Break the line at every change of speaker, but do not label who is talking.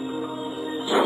Oh.